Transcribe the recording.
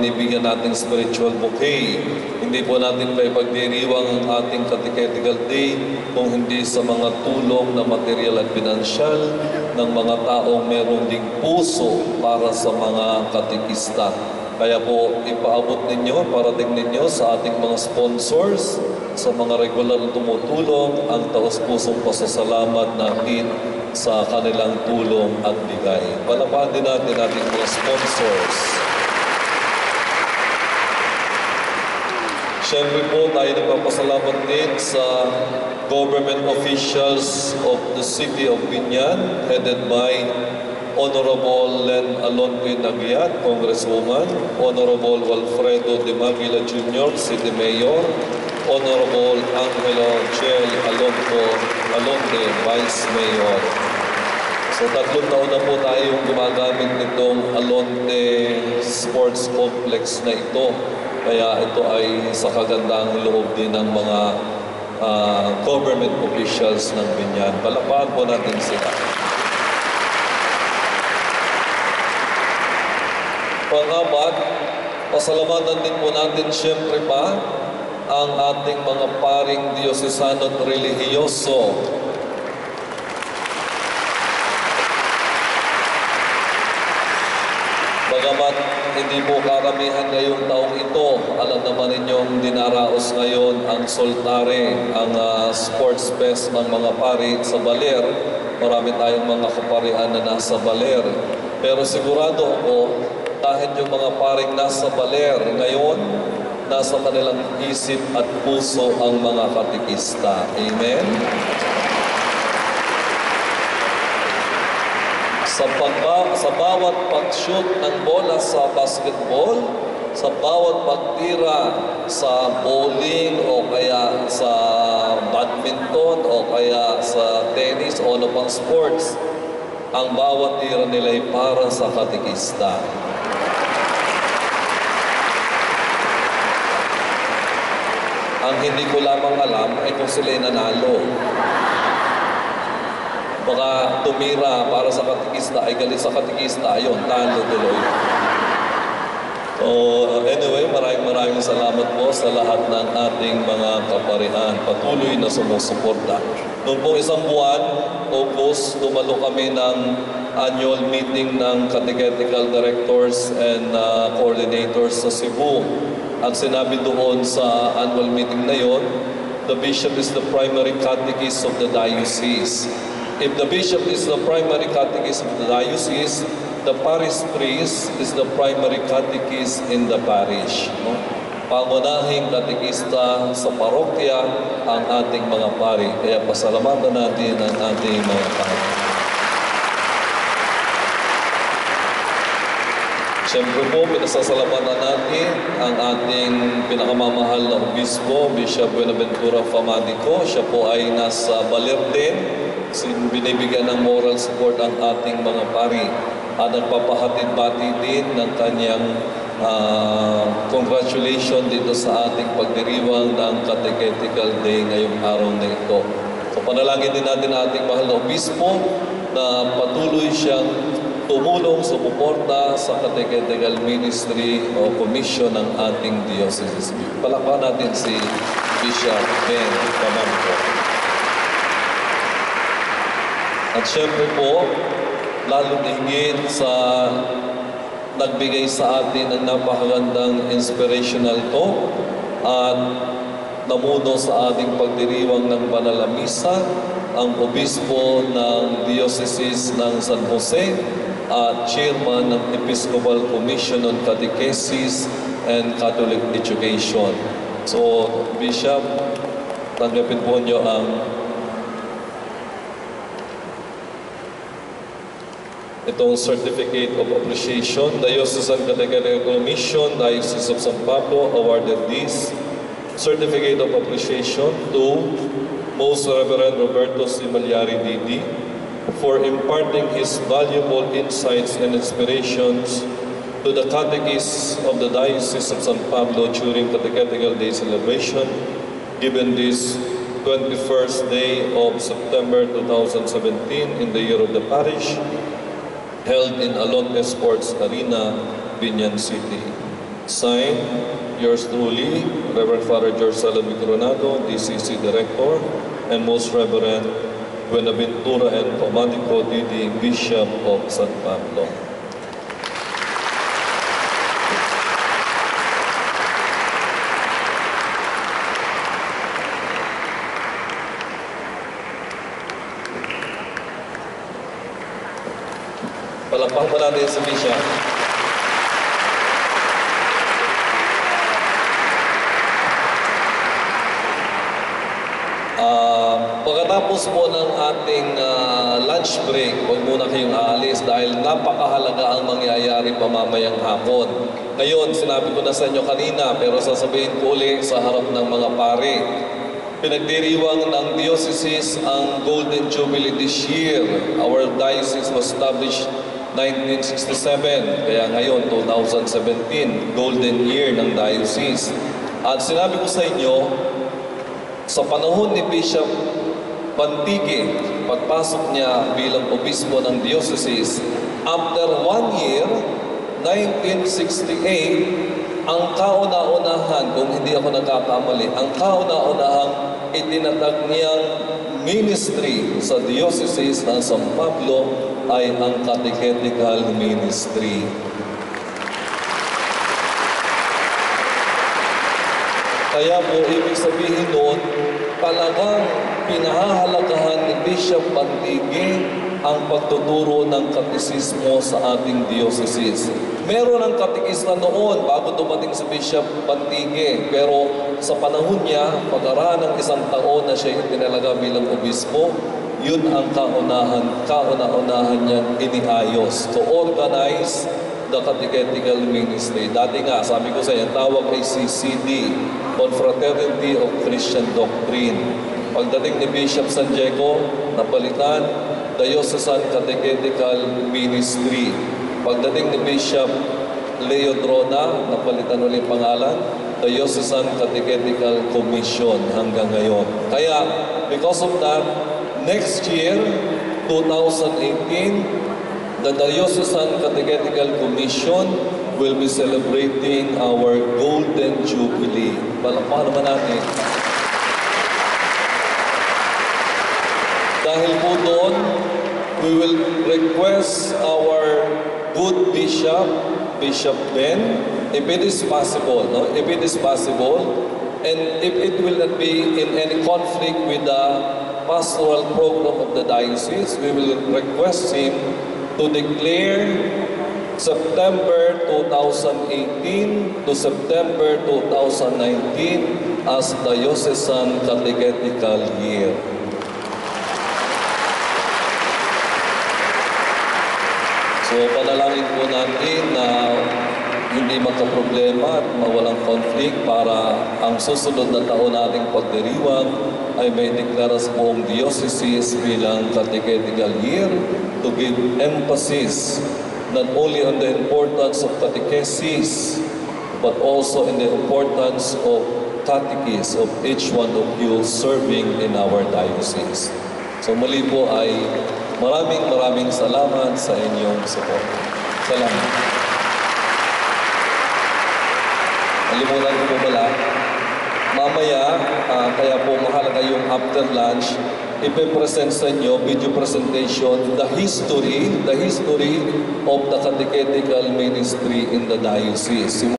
binibigyan nating spiritual bouquet. Hindi po natin may pagdiriwang ang ating catechetical day kung hindi sa mga tulong na material at pinansyal ng mga taong meron ding puso para sa mga katikista. Kaya po, ipaabot ninyo, parating ninyo sa ating mga sponsors, sa mga regular tumutulong, ang taos-pusong pasasalamat natin sa kanilang tulong at bigay. Palapahan din natin ating mga sponsors. Siyempre po, tayo nagpapasalamat din sa government officials of the City of Binyan, headed by Honorable Len Alonque Nagiat, Congresswoman, Honorable Walfredo de Magila Jr., City Mayor, Honorable Angelo Chel Alonco Alonque, Vice Mayor. So tatlong taon na po tayong gumagamit nitong Alonte Sports Complex na ito. Kaya ito ay sa kagandang loob din ng mga ah, government officials ng Binyan. Palapahan po natin sila. Pangapat, pasalamatan din po natin siyempre pa ang ating mga paring diosesano at relihiyoso. Hindi po karamihan ngayong taong ito, alam naman ninyong dinaraos ngayon ang Soltare, ang ah, sports fest ng mga pari sa Baler. Marami tayong mga kaparian na nasa Baler. Pero sigurado ako, dahil yung mga paring nasa Baler ngayon, nasa kanilang isip at puso ang mga katikista. Amen? Sa, pagba, sa bawat pag-shoot ng bola sa basketball, sa bawat pagtira sa bowling o kaya sa badminton o kaya sa tennis o ano pang sports, ang bawat tira nila ay para sa katikista. Ang hindi ko lamang alam ay kung sila ay nanalo. Baka tumira para sa katikista ay galit sa katikista, ayun, talo tuloy. So, anyway, maraming maraming salamat po sa lahat ng ating mga kaparihan. Patuloy na sumusuporta. Noong po isang buwan, August, dumalo kami ng annual meeting ng Catechetical Directors and uh, Coordinators sa Cebu. Ang sinabi doon sa annual meeting na yon, the bishop is the primary catechist of the diocese. If the bishop is the primary catechist of the diocese, the parish priest is the primary catechist in the parish. No? Pangunahing katekista sa parokya ang ating mga pari. Kaya pasalamatan natin ang ating mga pari. Siyempre po, pinasasalamatan natin ang ating pinakamamahal na obispo, Bishop Buenaventura Famadico. Siya po ay nasa Baler din. Sin- Binibigyan ng moral support ang ating mga pari. At nagpapahatid-bati din ng kanyang ah, congratulation dito sa ating pagdiriwang ng Catechetical Day ngayong araw na ito. So panalangin din natin ating mahal na obispo na patuloy siyang tumulong sa suporta sa Catechetical Ministry o Commission ng ating diocese. Palakpan natin si Bishop Ben Camargo. At syempre po, lalo na higit sa nagbigay sa atin ng napakagandang inspirational talk at namuno sa ating pagdiriwang ng banal na misa ang obispo ng Diocese ng San Jose at chairman ng Episcopal Commission on Catechesis and Catholic Education. So, Bishop, tanggapin po niyo ang itong Certificate of Appreciation. Diocesan Catechetical Commission, Diocese of San Pablo awarded this Certificate of Appreciation to Most Reverend Roberto Simaliari Didi for imparting his valuable insights and inspirations to the catechists of the Diocese of San Pablo during Catechetical Day celebration given this 21st day of September 2017 in the year of the parish held in Alonte Sports Arena, Binyan City. Signed, yours truly, Reverend Father George Salami Coronado, DCC Director, and Most Reverend Buenaventura and Tomatico Didi, Bishop of San Pablo. Palakpak pa natin si Bishop. Ah, pagkatapos po ng ating ah, lunch break, huwag muna kayong aalis dahil napakahalaga ang mangyayari pamamayang hapon. Ngayon, sinabi ko na sa inyo kanina pero sasabihin ko ulit sa harap ng mga pare. Pinagdiriwang ng diocese ang Golden Jubilee this year. Our diocese was established 1967, kaya ngayon 2017, Golden Year ng diocese. At sinabi ko sa inyo, sa panahon ni Bishop Bantige, pagpasok niya bilang obispo ng diocese, after one year, 1968, ang kauna-unahan, kung hindi ako nagkakamali, ang kauna-unahang itinatag niyang ministry sa diocese ng San Pablo ay ang catechetical ministry. Kaya po, ibig sabihin noon, talagang pinahahalagahan ni Bishop Pantige ang pagtuturo ng katekismo sa ating diocese. Meron ng katekista noon bago dumating si Bishop Pantige, pero sa panahon niya, pagkaraan ng isang taon na siya itinalaga bilang obispo, yun ang kaunahan, kauna-unahan niyang iniayos to organize the catechetical ministry. Dati nga, sabi ko sa iyo, tawag ay CCD, Confraternity of Christian Doctrine. Pagdating ni Bishop San Diego, napalitan, Diocesan Catechetical Ministry. Pagdating ni Bishop Leo Drona, napalitan ulit pangalan, Diocesan Catechetical Commission hanggang ngayon. Kaya, because of that, next year, 2018, the Diocesan Catechetical Commission will be celebrating our Golden Jubilee. Palakpakan naman natin. Dahil po doon, we will request our good bishop, Bishop Ben, if it is possible, no? If it is possible, and if it will not be in any conflict with the pastoral program of the diocese, we will request him to declare September 2018 to September 2019 as the Diocesan Catechetical Year. So panalangin po natin na hindi magka-problema at mawalang conflict para ang susunod na taon nating pagdiriwang ay may deklara sa buong diocese bilang catechetical year to give emphasis not only on the importance of catechesis but also in the importance of catechists of each one of you serving in our diocese. So muli po ay maraming maraming salamat sa inyong support. Salamat. Nalimutan ko pala, mamaya, ah, kaya po mahalaga yung after lunch, ipe-present sa inyo, video presentation, the history, the history of the catechetical ministry in the diocese.